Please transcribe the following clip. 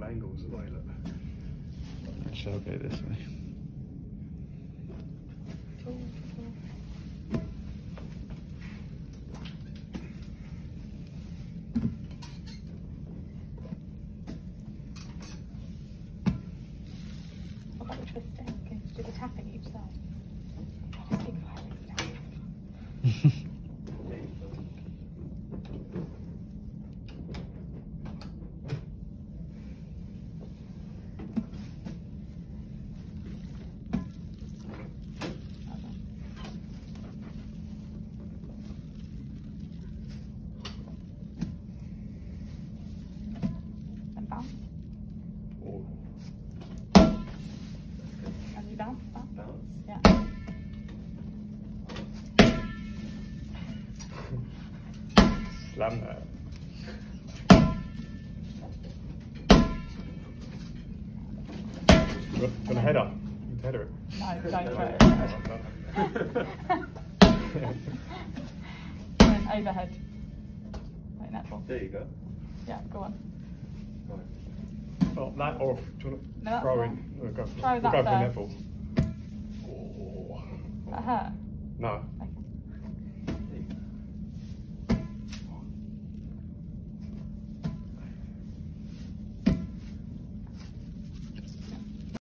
angles away. Look. Actually, I'll go this way. What about the twisting? Can you do the tapping each side? Just keep firing stuff. And bounce. Oh, And you bounce, bounce. bounce. Yeah. Slam that. Got got a header. You can header it. No, don't throw it. And overhead. Like natural. there you go. Yeah, go on. Oh, that off. Do you want No, to that's throw fine. in? We'll go for, we'll that go for first. netball. That hurt. No,